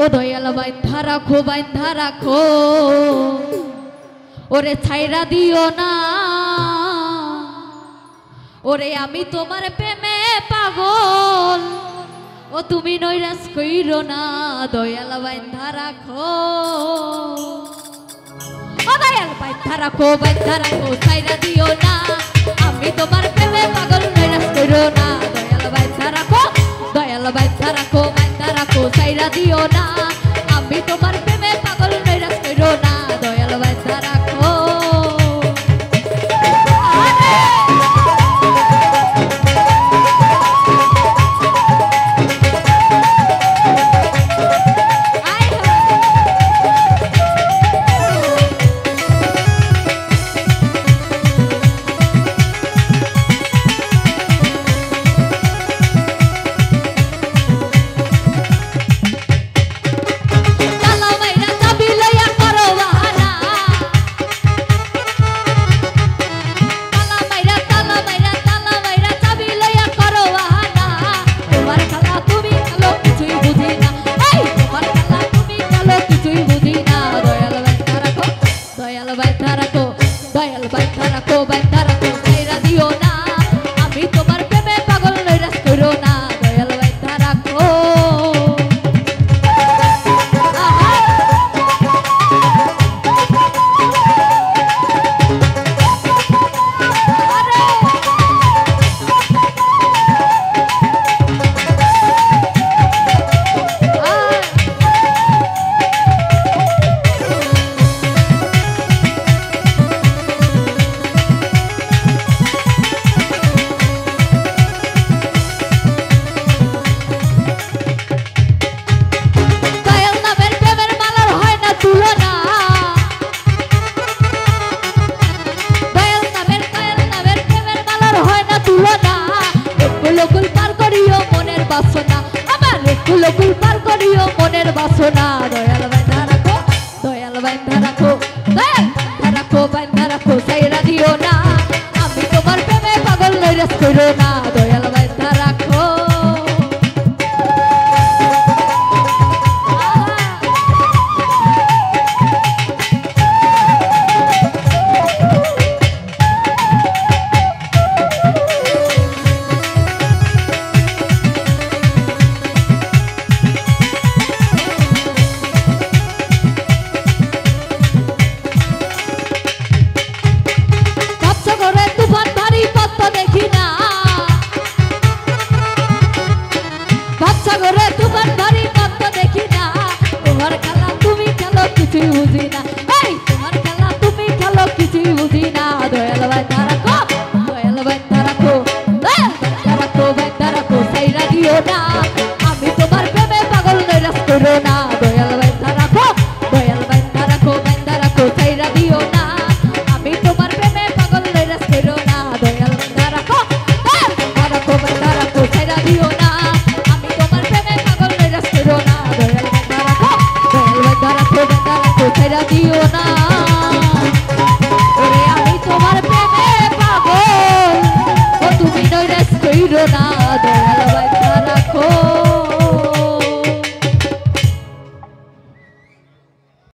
ও দয়াল বাইন্ধা রাখো বাইন্ধা রাখো। ওরে ছাইরা দিও না। ওরে আমি তোমার প্রেমে পাগল। ও তুমি নৈরাস কইর না, দয়াল বাইন্ধা রাখো। ও দয়াল বাইন্ধা রাখো বাইন্ধা রাখো ছাইরা দিও না। আমি তোমার প্রেমে পাগল নৈরাস কইরো না, দয়াল বাইন্ধা রাখো, দয়াল বাইন্ধা রাখো। দিও না মনের বাসনা দয়াল সাগরে তোমার বাড়ি কান্ত দেখি না। তোমার খেলা তুমি খেলো, কিছুই বুঝি না। এই, তোমার খেলা তুমি খেলো, কিছুই বুঝি દયાલ રાખો